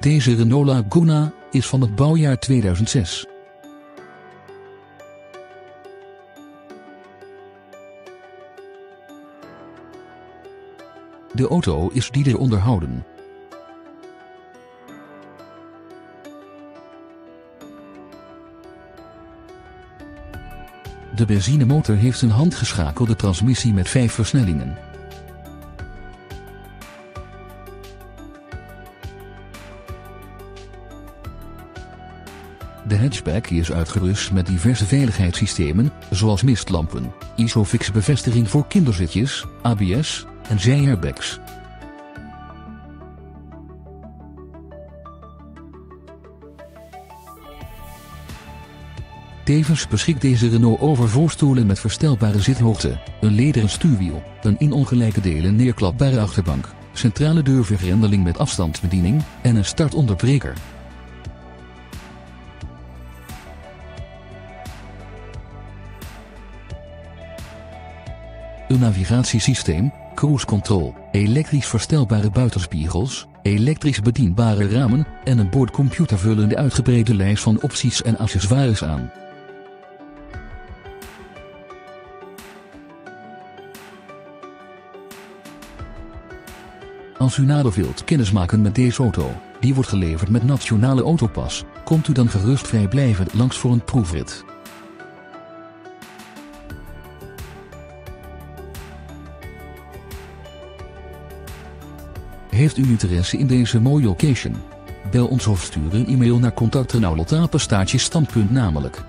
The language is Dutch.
Deze Renault Laguna is van het bouwjaar 2006. De auto is dieder onderhouden. De benzinemotor heeft een handgeschakelde transmissie met vijf versnellingen. De hatchback is uitgerust met diverse veiligheidssystemen, zoals mistlampen, ISOFIX bevestiging voor kinderzitjes, ABS en zijairbags. Tevens beschikt deze Renault over voorstoelen met verstelbare zithoogte, een lederen stuurwiel, een in ongelijke delen neerklapbare achterbank, centrale deurvergrendeling met afstandsbediening en een startonderbreker. Een navigatiesysteem, cruise control, elektrisch verstelbare buitenspiegels, elektrisch bedienbare ramen en een boordcomputer vullen de uitgebreide lijst van opties en accessoires aan. Als u nader wilt kennismaken met deze auto, die wordt geleverd met Nationale Autopas, komt u dan gerust vrijblijvend langs voor een proefrit. Heeft u interesse in deze mooie location? Bel ons of stuur een e-mail naar contactrenaulotapestaatje standpunt namelijk